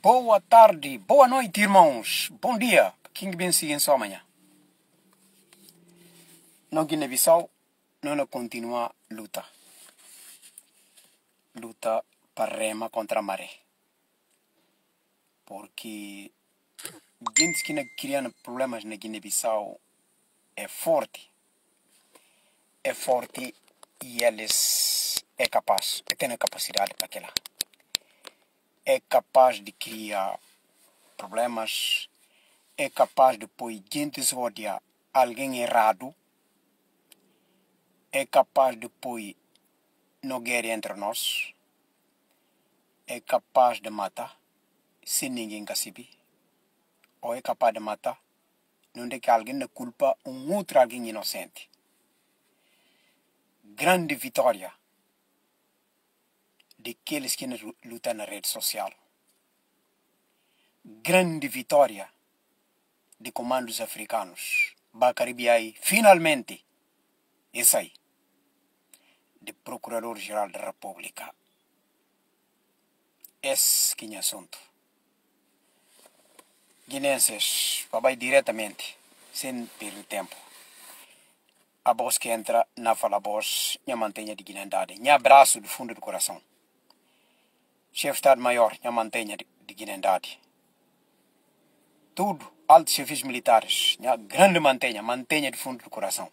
Boa tarde, boa noite, irmãos. Bom dia. Quem bem sigue em sua manhã? No Guiné-Bissau, não continua a luta. Luta para rema contra a maré. Porque gente que não criando problemas na Guiné-Bissau é forte. É forte e eles é capaz, têm a capacidade para aquela. É capaz de criar problemas, é capaz de pôr gente odiar alguém errado, é capaz de pôr no guerra entre nós, é capaz de matar sem ninguém saber, ou é capaz de matar, não é que alguém culpa um outro alguém inocente. Grande vitória daqueles que lutam na rede social. Grande vitória de comandos africanos. Bacaribiai, finalmente, esse aí, de Procurador-Geral da República. Esse que é assunto. Guinenses, vai diretamente, sem perder tempo. A voz que entra na fala voz, minha mantenha de Guinendade, minha abraço do fundo do coração. Chefe de Estado-Maior, minha mantenha de, de Guinendade. Tudo, altos chefes militares, minha grande mantenha, mantenha do fundo do coração.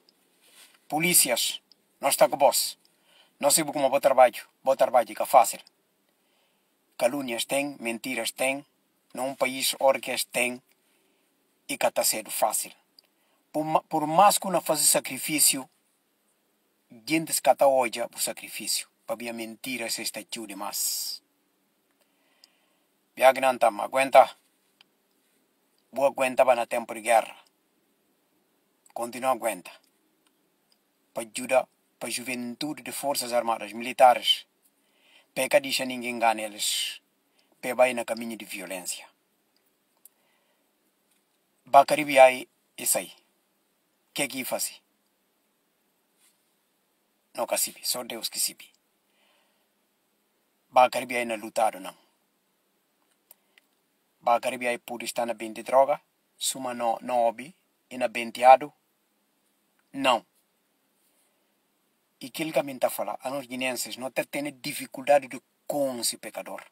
Polícias, nós está com boss. Nós sabemos como bom trabalho, bom trabalho é fácil. Calúnias tem, mentiras tem, num país orques tem e que está sendo fácil. Por, por mais que não faça sacrifício, gente que está hoje o sacrifício. Para ver mentira se está tio demais. Viagnanta, aguenta. Boa aguenta para na tempo de guerra. Continua aguenta. Para ajudar para a juventude de forças armadas militares. Peca deixa ninguém engane eles. Peca vai no caminho de violência. Bacaribiai, isso aí. Que que faz? Não sabe, só Deus que sabe. Bacaribiai não lutado não. Bacaribiai por estar na de droga, suma no, no hobby, e na benteado, não. E aquilo que a mim está a nós guineenses, não tendo dificuldade de com esse pecador.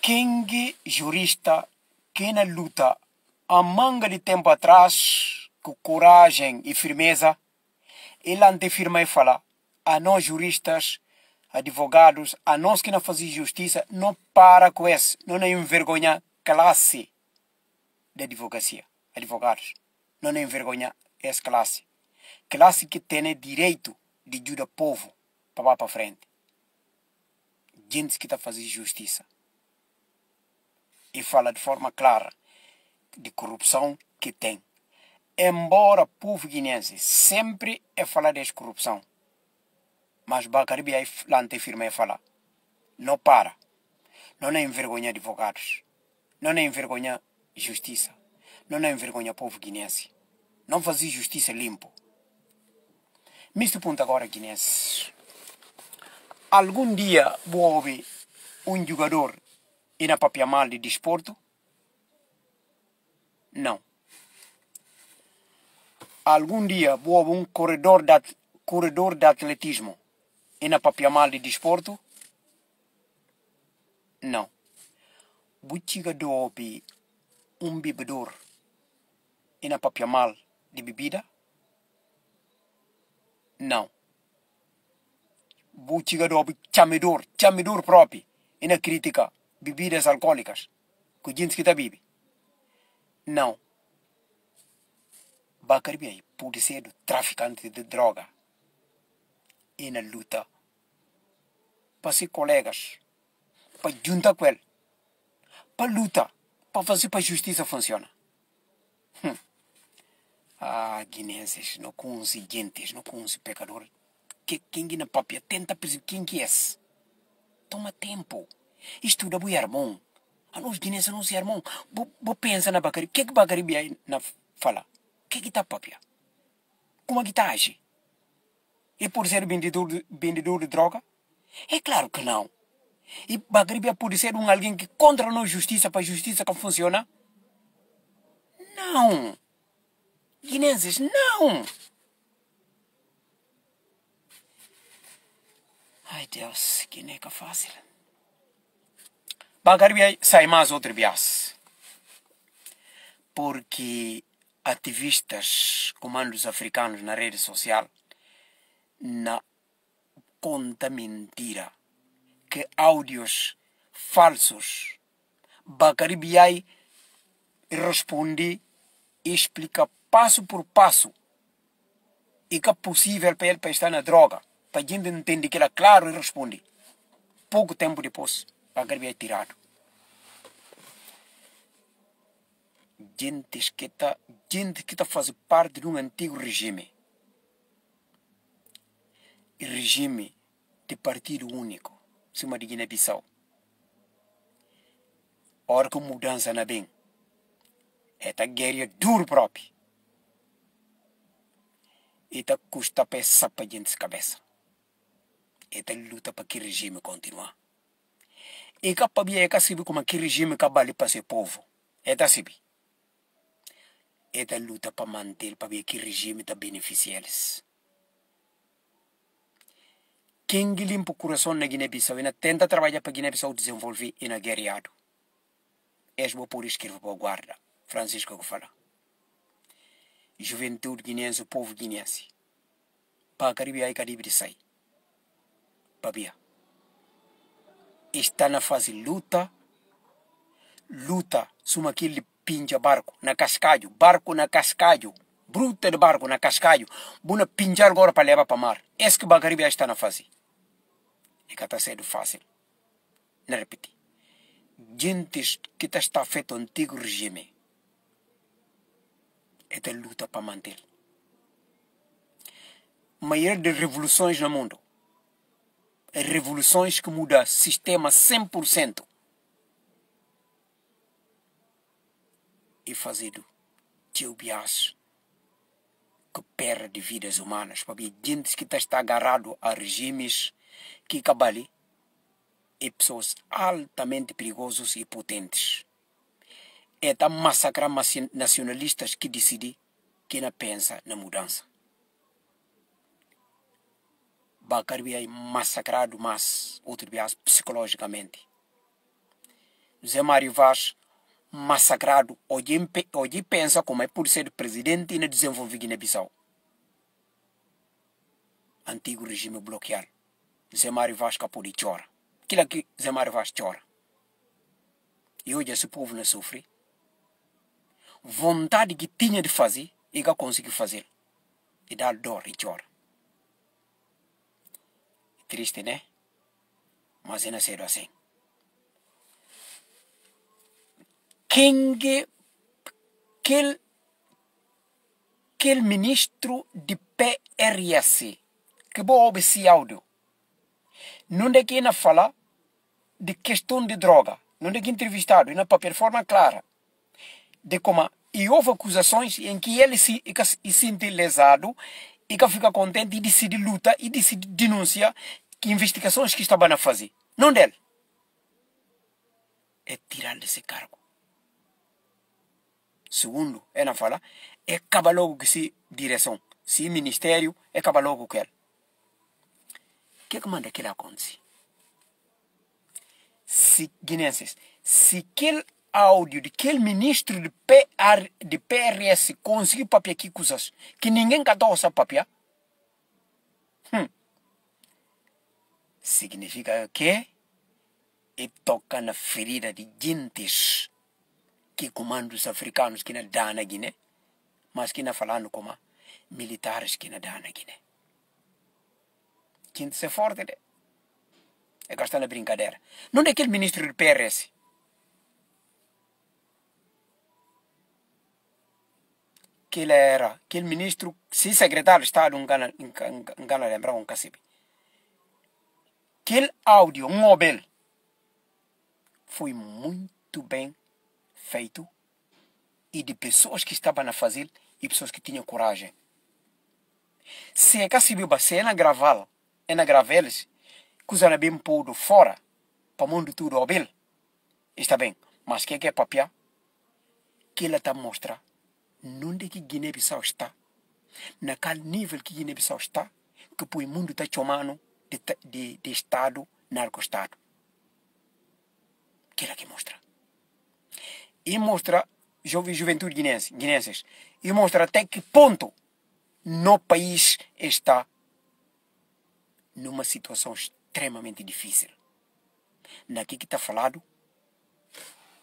Quem jurista, quem luta a manga de tempo atrás, com coragem e firmeza, ele antefirma e fala, a nós juristas, advogados, a nós que não fazemos justiça, não para com isso, não é envergonha classe de advocacia, advogados, não é envergonha essa classe. Classe que tem direito de ajudar o povo para para frente. Gente que está fazendo justiça e fala de forma clara de corrupção que tem. Embora o povo guinense sempre é falar de corrupção, mas Bacaribe é lante firme é falar. Não para. Não é envergonhar advogados. Não é envergonhar justiça. Não é envergonhar povo guinense. Não fazer justiça limpo. Misto ponto agora, guinense. Algum dia ouvir um jogador e na papia mal de desporto? Não. Algum dia vou um corredor de, corredor de atletismo e na papia mal de desporto? Não. Butiga dope um bebedor e na papia mal de bebida? Não. Butiga dope chamedor, chamedor próprio e na crítica bebidas alcoólicas que gente que está bebe. Não. Bacaribe pode ser traficante de droga e na luta para ser colegas, para juntar com ele, para luta, para fazer para a justiça funcionar. Hum. Ah, guinenses, não conseguintes, não conseguem pecador. Que, quem na papia tenta perceber quem que é. Toma tempo. Isto da boi irmão. A nós guinenses não se irmão. Vou pensa na Bacari. O que é que Bacari vai na fala? O que é que está papia? Como é que está age? E por ser vendedor de, vendedor de droga? É claro que não. E Bagaribia pode ser um alguém que contra a justiça para a justiça que funciona? Não. Guinenses, não. Ai Deus, que neca fácil. Bagaribia sai mais outro bias. Porque ativistas, comandos africanos na rede social, na conta mentira que áudios falsos. Bacaribiai responde e explica passo por passo e que é possível para ele para estar na droga. Para a gente entender que é claro e responde. Pouco tempo depois, Bacaribiai é tirado. Gente que está gente que está fazendo parte de um antigo regime. Regime de partido único cima de Guiné-Bissau. Ora que mudança na bem. Esta guerra é duro próprio. Esta custa peça para gente de cabeça. Esta luta para que regime continuar. E para é que como que regime cabale para seu povo. Esta sabe. Esta luta para manter para ver que regime está beneficiando quem limpa o coração na Guiné-Bissau e tenta trabalhar para a Guiné-Bissau desenvolver e na guerreado. És bom por escrever para o guarda, Francisco que fala. Juventude guinense, povo guinense. Para a Caribe aí Caribe de sai. Babia. Está na fase luta. Luta, suma aquele pinja barco na cascalho, barco na cascalho, bruta de barco na cascalho, buna pinjar agora para levar para mar. Esse que Bacaribe está na fase e que está sendo fácil. Não repetir. Gente que está feito o antigo regime. É de luta para manter. Maior de revoluções no mundo. É revoluções que mudam o sistema 100%. E fazendo teu bias que perde vidas humanas. Para gente que está agarrado a regimes que Cabali é pessoas altamente perigosos e potentes. É da massacrar nacionalistas que decidem que não pensa na mudança. Bakar é massacrado mais, outro vez psicologicamente. Zé Mário Vaz massacrado, hoje, hoje pensa como é por ser presidente e não desenvolver Guiné-Bissau. Antigo regime bloqueado. Zé Mário Vaz Capuri chora. Aquilo que Zé Mário chora. E hoje esse povo não sofre. Vontade que tinha de fazer e que conseguiu fazer. E dá dor e chora. Triste, né? Mas é nascido assim. Quem aquele, aquele ministro de PRS que vou obedecer áudio não é que na fala de questão de droga, não é que entrevistado, na papel forma clara, de como e houve acusações em que ele se, se sente lesado e que fica contente e decide lutar e decide denunciar que investigações que estavam a fazer. Não dele. É tirar desse cargo. Segundo, na fala, é acabar logo que se direção. Se ministério, é acabar logo que ele que que manda aquilo acontecer? Se, guinenses, se aquele áudio de aquele ministro de, PR, de PRS conseguir papiar aqui coisas que ninguém catou essa papiar, hum, significa que e toca na ferida de gentes que comandos africanos que não dá na Guiné, mas que não falando como militares que não dá na Guiné tinha de ser forte. Né? É gastar na brincadeira. Não é aquele ministro do PRS. Que ele era, aquele ministro, se secretário de Estado, um gana, gana lembrar um cacibe. Aquele áudio, Nobel, foi muito bem feito e de pessoas que estavam a fazer e pessoas que tinham coragem. Se é que a se ela gravá-la, é na graveles, usam bem pôr fora, para mundo tudo, Abel. Está bem, mas que é é papia? Que ela está a mostrar onde que Guiné-Bissau está, naquele nível que Guiné-Bissau está, que o mundo está chamando de, de, de Estado narco-Estado. Que ela que mostra. E mostra, jovem juventude guinense, guinenses, e mostra até que ponto no país está numa situação extremamente difícil. Daqui que está falado,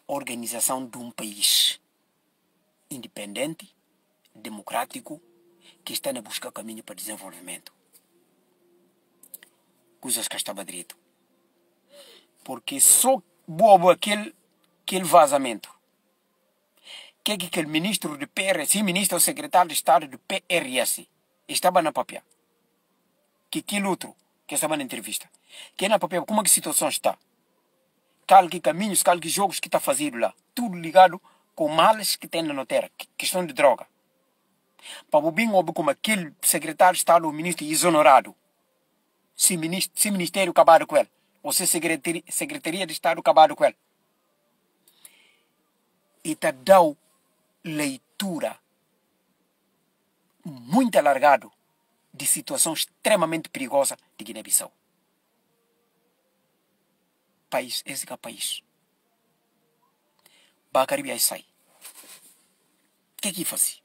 organização de um país independente, democrático, que está na busca de caminho para desenvolvimento. Coisas que estava direito. Porque só bobo aquele, aquele vazamento. Que é que aquele ministro do PRS, ministro secretário de Estado do PRS, estava na papel. Que aquele outro, que estava na entrevista. Que é na papel, como é que a situação está? Qual que caminhos, qual que jogos que está fazendo lá. Tudo ligado com males que tem na terra, questão de droga. Para o bem como aquele secretário de Estado ou ministro exonerado, se, ministro, se ministério acabar com ele, ou se secretaria, secretaria de Estado acabar com ele. E está dando leitura muito alargado de situação extremamente perigosa de Guiné-Bissau. País, esse é o país. Bakari Biai sai. O que é que faz?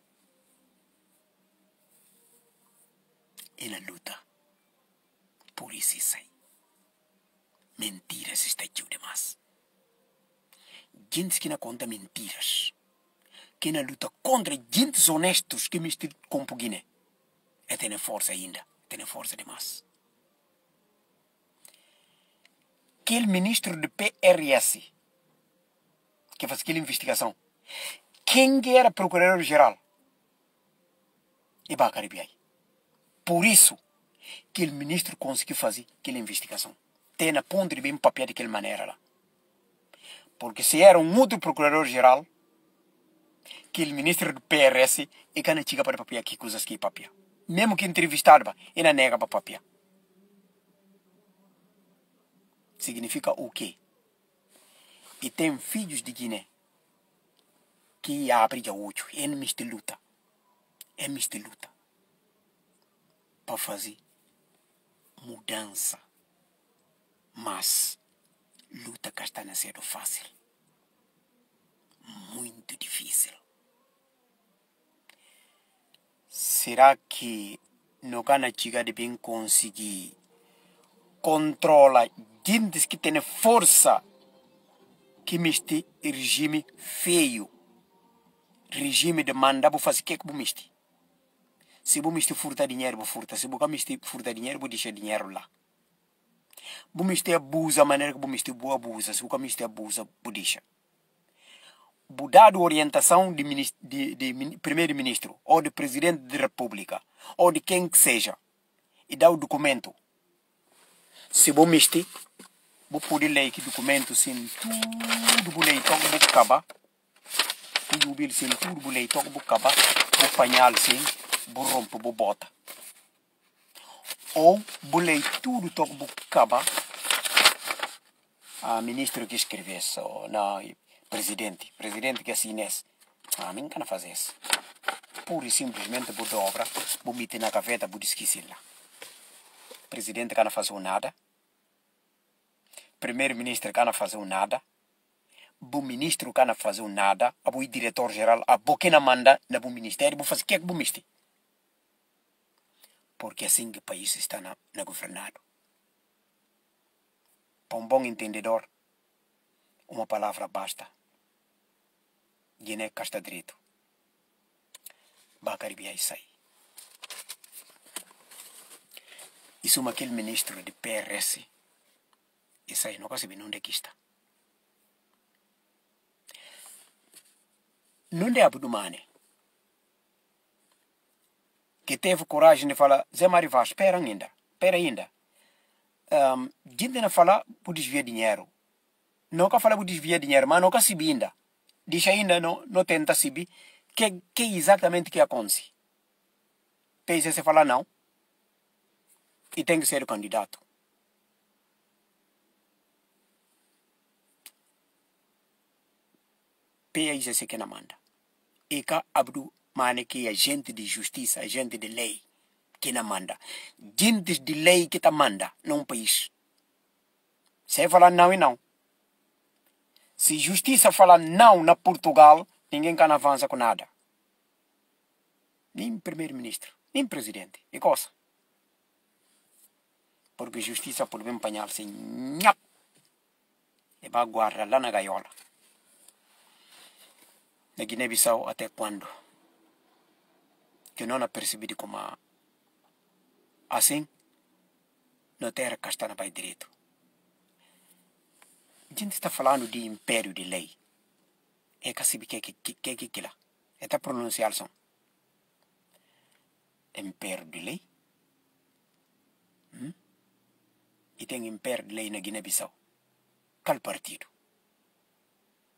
Ele luta. Por isso sai. Mentiras está cheio demais. Gente que não conta mentiras. Que não luta contra gente honestos que mistura com o Guiné. É tem força ainda. Tem força demais. Aquele ministro do PRS que faz aquela investigação. Quem era procurador-geral? Ibacari Biai. Por isso que o ministro conseguiu fazer aquela investigação. Tem na ponta de bem papel daquela maneira lá. Porque se era um outro procurador-geral, que o ministro do PRS, e que não tinha para papel que coisas que papel. Mesmo que entrevistado, ele nega para papel. Significa o quê? e tem filhos de Guiné que abrem a olho, é de luta, é de luta para fazer mudança. Mas luta que está sendo fácil, muito difícil. Será que no cana chegar de bem conseguir controlar gente que tem força que misti regime feio. Regime de mandar bu fazer que bu misti. Se bu misti furta dinheiro, bu furta. Se bu misti furta dinheiro, bu deixa dinheiro lá. Bu misti abusa maneira que bu misti bu abusa. Se bu misti abusa, bu deixa. Bu dado orientação de, de, de primeiro-ministro, ou de presidente da república, ou de quem que seja, e dá o documento. Se bu misti, bu pudi lei que documento sim tudo bu lei togo bu kaba bu bil sim tudo bu lei togo bu kaba bu panhal sim bu rompo bu bota ou bu lei tudo togo bu kaba a ministro que escrevesse ou não presidente presidente que assinasse a mim não fazer isso pura e simplesmente bu dobra bu mete na gaveta bu esqueci lá presidente que não faz nada primeiro-ministro cana fazer nada, o ministro cana fazer nada, o diretor-geral, a boquena manda na bu ministério, bu fazer o que é que bu misti. Porque assim que o país está na, na governado. Para um bom entendedor, uma palavra basta. Guiné Casta Direito. Bacaribiai sai. Isso é aquele ministro de PRS isso aí, não consigo onde é que está. Não é Abdumane que teve coragem de falar, Zé Marivá, espera ainda, espera ainda. Um, gente não fala por desviar dinheiro. Nunca fala por desviar dinheiro, mas nunca se ainda deixa ainda não, não tenta saber que que exatamente que acontece. Tem se falar não e tem que ser candidato. PICC que não manda. E cá abro mane que é gente de justiça, gente de lei que não manda. Gente de lei que tá manda num país. Sem falar não e não. Se justiça falar não na Portugal, ninguém can avança com nada. Nem primeiro-ministro, nem presidente. E coisa. Porque justiça por bem apanhar-se nhap. E vai guardar lá na gaiola. Na Guiné-Bissau até quando? Que não a percebido como assim, não terra castana vai direito. A gente está falando de império de lei. É que que que que que que que lá. É a pronunciação. Império de lei. Hum? E tem império de lei na Guiné-Bissau. Qual partido?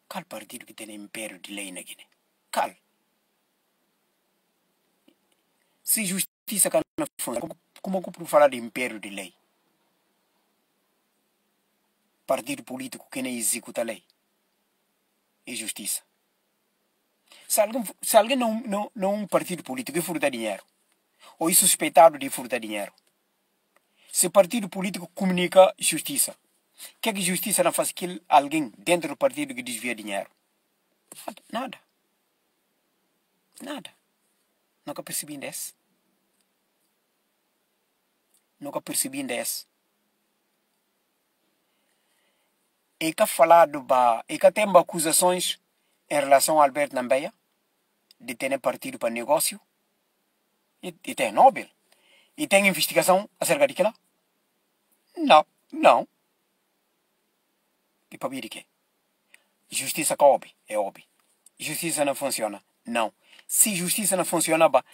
Qual partido que tem império de lei na Guiné? Qual? Se justiça não funciona, como que por falar de império de lei? Partido político que nem executa a lei e justiça. Se alguém, se alguém não, não, não é um partido político e furta dinheiro, ou é suspeitado de furtar dinheiro, se o partido político comunica justiça, que é que justiça não faz que alguém dentro do partido que desvia dinheiro? Nada. Nada. Nada. Nunca percebi desse. Nunca percebi desse. E que falado ba e que tem acusações em relação ao Alberto Nambeia de ter partido para negócio e, e tem Nobel e tem investigação acerca de que lá? Não, não. E para de quê? Justiça cobre, é óbvio. Justiça não funciona, não. Se justiça não funciona, ba,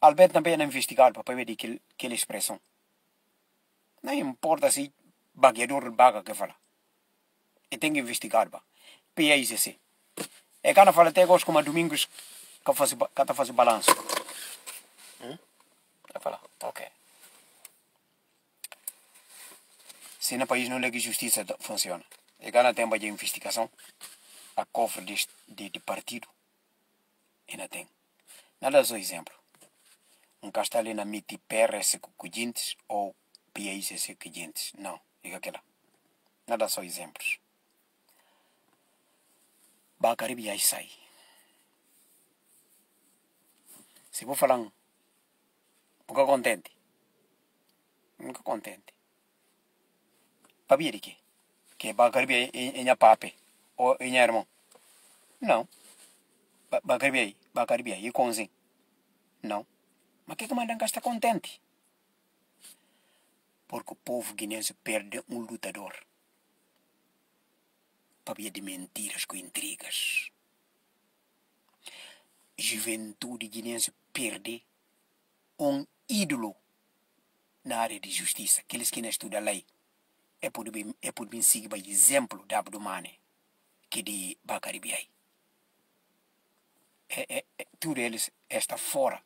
Alberto também é investigado para ver que, aquela expressão. Não importa se bagueador baga que fala e tem que investigar ba PICC e kana fala até agora como a domingos que faz que faz balanço. Hum? vai falar. Ok. Se no país não é que justiça funciona. E kana tem de investigação a cofre de, de, de partido. Não tem nada só exemplo. Um castelo na MIT PRS com ou PICC com não. Diga aquela. Nada só exemplos bakaribi ya sai se vou falar nunca contente. Nunca contente. Sabia de quê que bakaribi é minha pape ou minha irmão? Não. Bakaribi aí bakaribi aí conzinho. Não. Mas que que mandan está contente? Porque o povo guinense perde um lutador papia de mentiras com intrigas. Juventude guinense perde um ídolo na área de justiça. Aqueles que não estudam a lei. É por bem, é por bem seguir o exemplo da Abdumane, que de Bacaribiai. É, é, é, tudo eles está fora.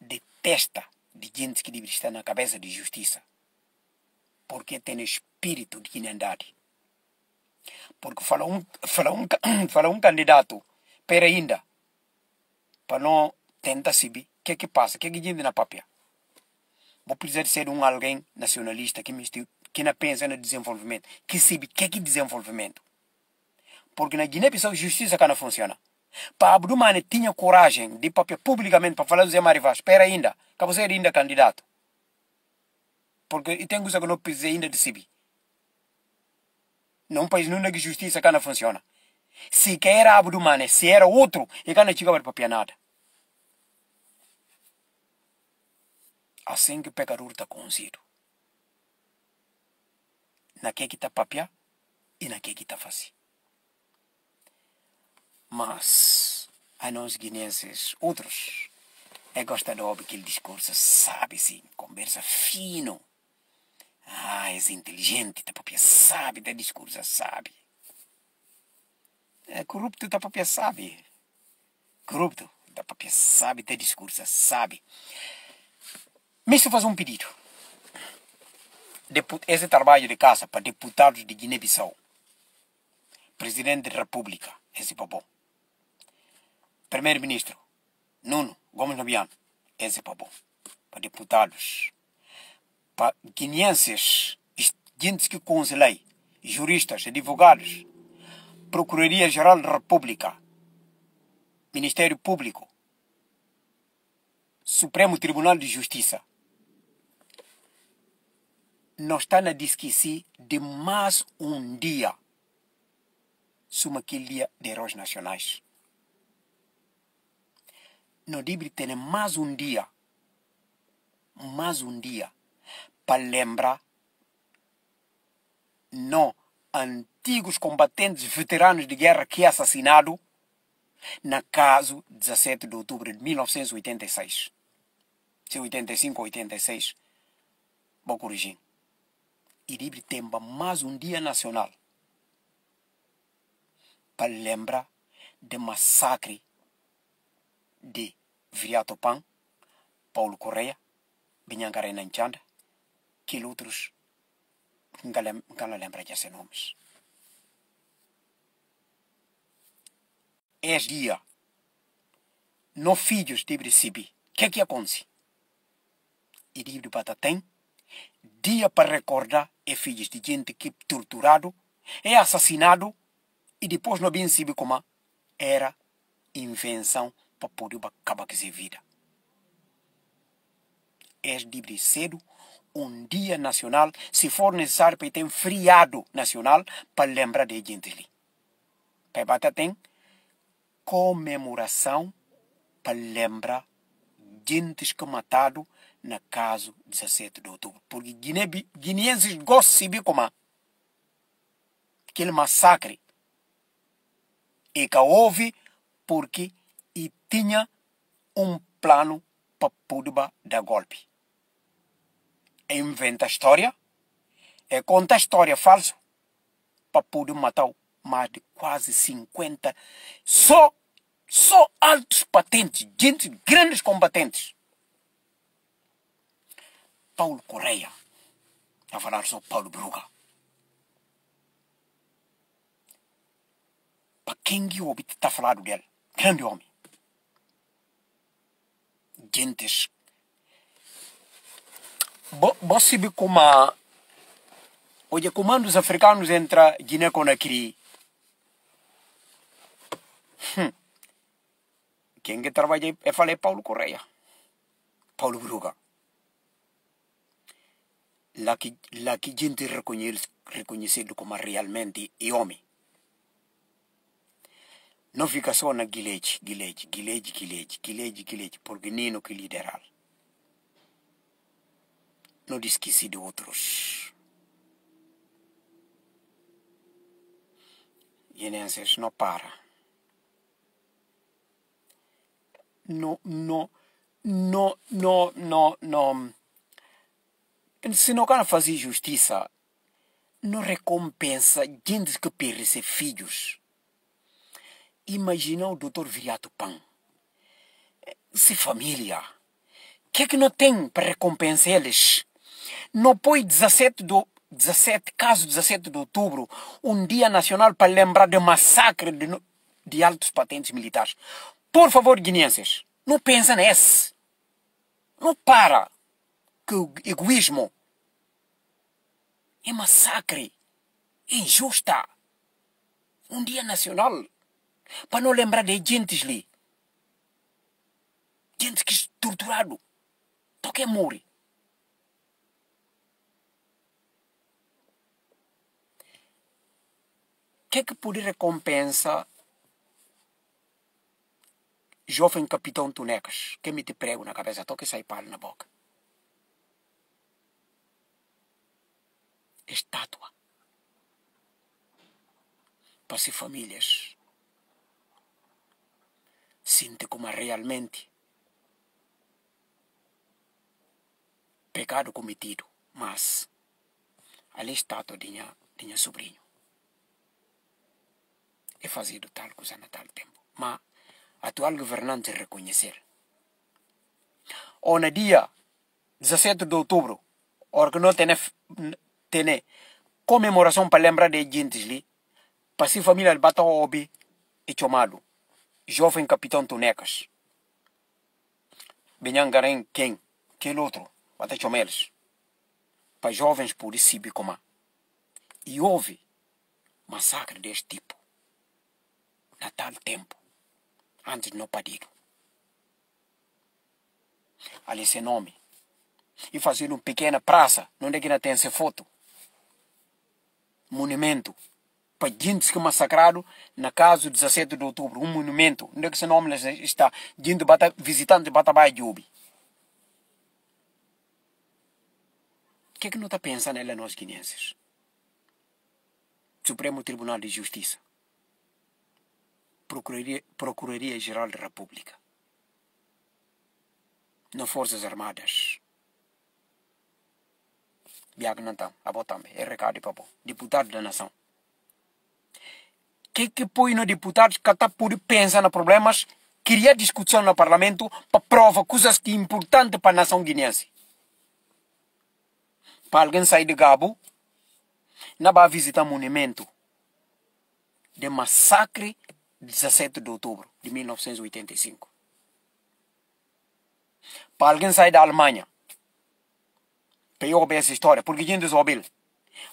Detesta de gente que deve estar na cabeça de justiça. Porque tem espírito de guinendade porque fala um, fala um, fala um candidato para ainda para não tentar saber o que é que passa, o que é que diz na papia. Vou precisar ser um alguém nacionalista que, me, que não pensa no desenvolvimento, que sabe o que é que desenvolvimento. Porque na Guiné-Bissau justiça que não funciona. Para Abdumane tinha coragem de papel publicamente para falar do Zé Marivaz, espera ainda, que você ainda candidato. Porque tem coisa que não precisa ainda de saber. Num país não de justiça que não funciona. Se quer era Abdu se era outro, e que não chega para nada. Assim que o pecador está conhecido. Na que está papia e na que está fácil. Mas, a nós guineenses, outros, é gostar de aquele discurso, sabe sim, conversa fino. Ah, és inteligente, tá papia sabe, da discurso sabe. É corrupto, tá papia sabe. Corrupto, tá papia sabe, da discurso sabe. Mas se faz um pedido. Esse trabalho de casa para deputados de Guiné-Bissau. Presidente da República, esse bom. primeiro-ministro, Nuno Gomes Nabiano, esse é para deputados, guineenses, gente que conselhei, juristas, advogados, Procuradoria-Geral da República, Ministério Público, Supremo Tribunal de Justiça. Nós está na discussão de mais um dia sobre aquele dia de heróis nacionais. Nós devemos ter mais um dia, mais um dia, para lembrar não antigos combatentes veteranos de guerra que é assassinado na caso 17 de outubro de 1986. Se 85 ou 86, vou corrigir. E livre tempo mais um dia nacional para lembrar do massacre de Viriato Pan, Paulo Correia, Binhankare Que outros não lembra desses nomes. Esse dia, no filhos de Brisibi, o que é que acontece? E livro de tem dia para recordar é filhos de gente que é torturado, é assassinado e depois não bem sabe como era invenção para poder acabar com essa vida. É livre cedo um dia nacional, se for necessário, para ter um feriado nacional para lembrar de gente ali. Para tem comemoração para lembrar gente que matado na caso 17 de outubro. Porque guineenses gostam de como aquele massacre e que houve porque e tinha um plano para poder dar golpe inventa história, é conta história falsa para poder matar mais de quase 50 só só altos patentes, gente grandes combatentes. Paulo Correia, a falar só Paulo Bruga. Para quem que ouve está falando dele? Grande homem. Gentes vê como os comandos africanos entra Guiné Conakry. Hum. Quem que trabalha é falei Paulo Correia. Paulo Bruga. Lá que, lá que gente reconhece, reconhecido como realmente é homem. Não fica só na guilete, guilete, guilete, guilete, guilete, guilete, porque Nino que liderar não esqueci de outros. Guinenses, não para. Não, não, não, não, não, não. Se não quer fazer justiça, não recompensa gente que perde seus filhos. Imagina o doutor Viriato Pan. Se família. Que é que não tem para recompensar eles? Não põe 17 do 17, caso 17 de outubro, um dia nacional para lembrar do massacre de, de altos patentes militares. Por favor, guineenses, não pensa nesse. Não para. Que o egoísmo é massacre. É injusta. Um dia nacional para não lembrar de gente ali. Gente que é torturado. Toque morre. Que é que pode recompensa jovem capitão Tunecas que me te prego na cabeça, toque sai palo na boca. Estátua. Para se famílias sinta como realmente pecado cometido, mas ali estátua tinha, tinha sobrinho é fazido tal coisa na tal tempo. Mas atual governante reconhecer. Ou no dia 17 de outubro, tem, tem comemoração para lembrar de gente ali, para se família bata obi e chamado. jovem capitão Tonecas. Benhangarém quem? Aquele outro, até chomeles. Para jovens por Sibicomá. E houve massacre deste tipo. Na tal tempo. Antes de não padido. Ali esse nome. E fazer uma pequena praça, onde é que ainda tem essa foto. Monumento para gente que massacrado na casa 17 de outubro, um monumento, onde é que esse nome está, gente bata, visitante de Batabai de Ubi. O que é que não está pensando ela nós guineenses? Supremo Tribunal de Justiça, Procuraria, Procuraria Geral da República, nas Forças Armadas, Biag Nantão, Abotambe, é recado para deputado da nação. Que que põe no deputado que está por pensar nos problemas, cria discussão no parlamento para prova coisas que é importante para a nação guineense. Para alguém sair de Gabo, não vai visitar monumento de massacre 17 de outubro de 1985. Para alguém sair da Alemanha, para eu ouvir essa história, porque a gente ouve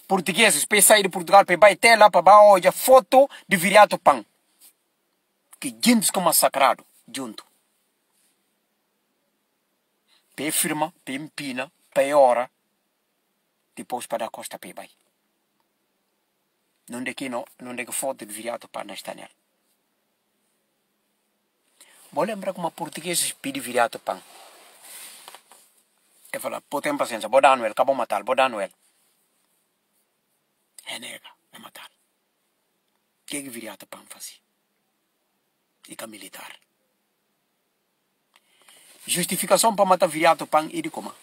portugueses para sair de Portugal para ir até lá para hoje foto de viriato pão. Que gente como massacrado junto. Para firma para empina para hora depois para a costa para vai não de que não não de que foto de viriato pão na estanel vou lembrar como portugueses pede viriato pão eu falo, pô, tem paciência, vou dar no ele, acabou matar, vou dar no ele. É nega, é matar. O que é que viria a Tapan fazer? Fica militar. Justificação para matar viria a Tapan e de como?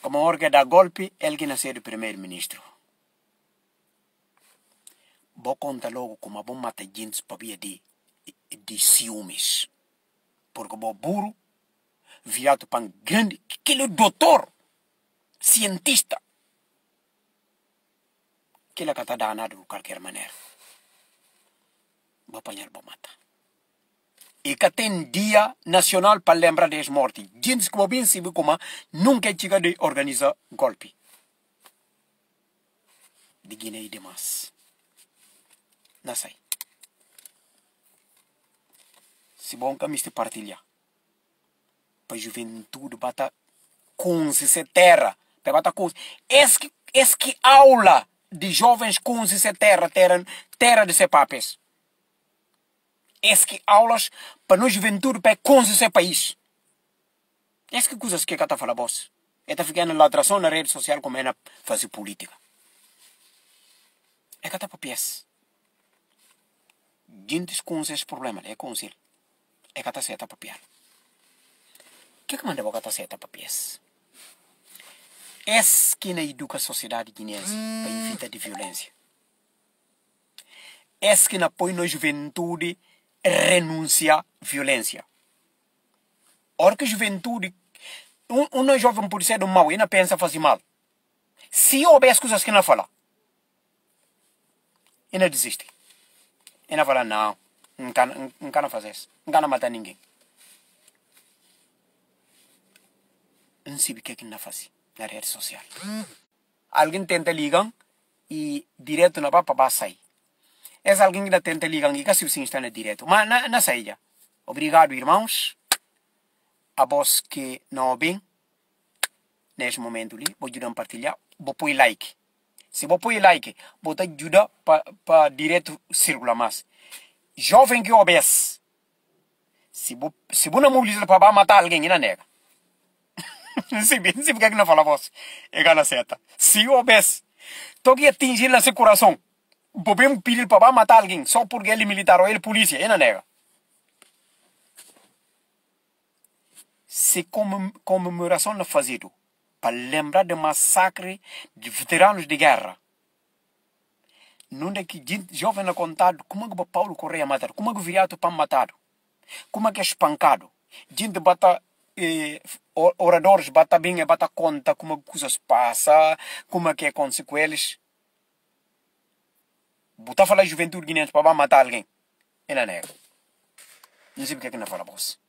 Como orga da golpe, ele que nasceu de primeiro-ministro. Vou contar logo como vou matar gente para via de, ciúmes. Porque o burro, virado para grande, aquele doutor, cientista, que ele está danado de qualquer maneira. Vou apanhar, vou matar. E que tem dia nacional para lembrar das mortes. Gente que bem se como nunca chega de organizar golpe. De Guiné e demais. Não sei. Se bom que me partilhar. Para a juventude bata com se terra. Para bata com. Esse que, esse que aula de jovens com essa terra, terra, terra de ser papes. Esse que aulas para nós juventude para com esse país. Esse que coisas que está falando boss. É tá ficando latração na rede social como é na fazer política. É que está para pies. Gente com esses problemas, é com ele. É para piar. O que é que manda para pies? Esse que na educa a sociedade guineense para evitar de violência. Esse que apoia na juventude renuncia à violência. Ora que a juventude, um, um jovem pode ser do mal e não pensa fazer mal. Se houver as coisas que não fala, e não desiste. E não fala, não, não não quero fazer isso. Não quero matar ninguém. Não sabe o que é que não faz na rede social. Alguém tenta ligar e direto na papa vai sair. Esse alguém que tenta ligar e que se está na direto. Mas na, na saída. Obrigado, irmãos. A voz que não bem neste momento ali, vou ajudar a partilhar, vou pôr like. Se vou pôr like, vou te ajudar para direto circular mais. Jovem que obedece. Se vou, se vou não mobilizar para matar alguém, não nega. não sei não sei porque que não fala voz. É gana certa. Se houvesse, tô que atingir na seu coração. Podemos pedir para matar alguém só porque ele é militar ou ele é polícia. E não nega. Se comemoração não fazido para lembrar do massacre de veteranos de guerra. Não é que jovem não contado como é que Paulo Correia matado, como é que o viriato para matado, como é que é espancado. Gente bata e oradores bata bem bata conta como coisas passa, como é que é consequências. Botar falar juventude guinense para matar alguém. ela nega. Não sei porque é que não fala, boss. Tchau.